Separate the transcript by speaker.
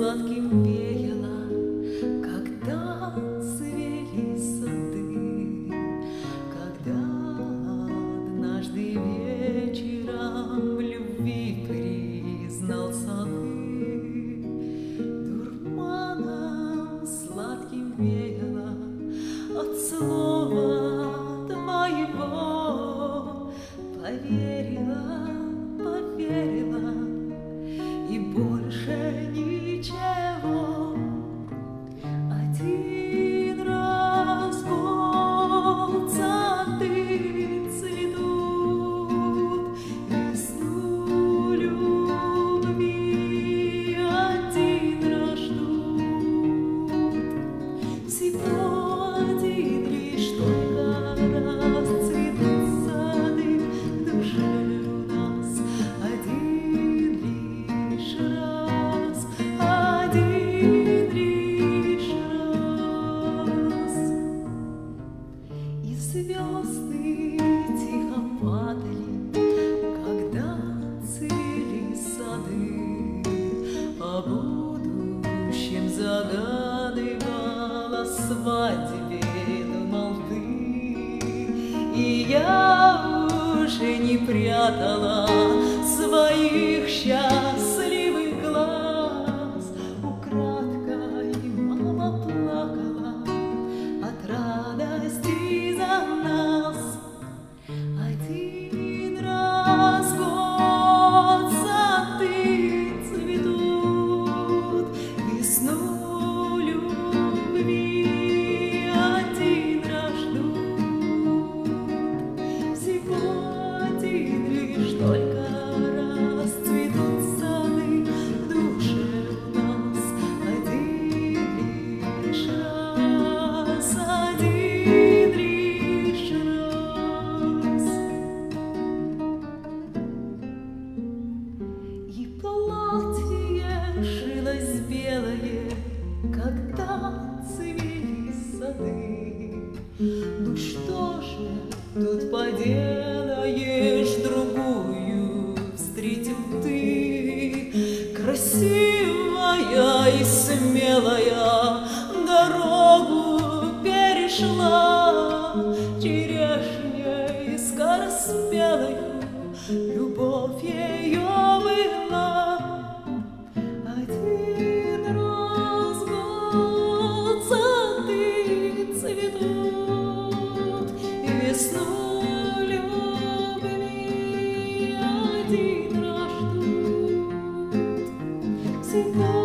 Speaker 1: сладким веяло, когда цвели сады, когда однажды вечером в любви признал сады. Дурманом сладким веяло от слова твоего поверь. тихо падали, когда цвели сады, о будущем загадывала свадьбе думал ты, и я уже не прятала своих счастья. что ли? смелая дорогу перешла. Черешней скороспелою любовь ее была один раз год сады цветут весну любви один раз ждут всего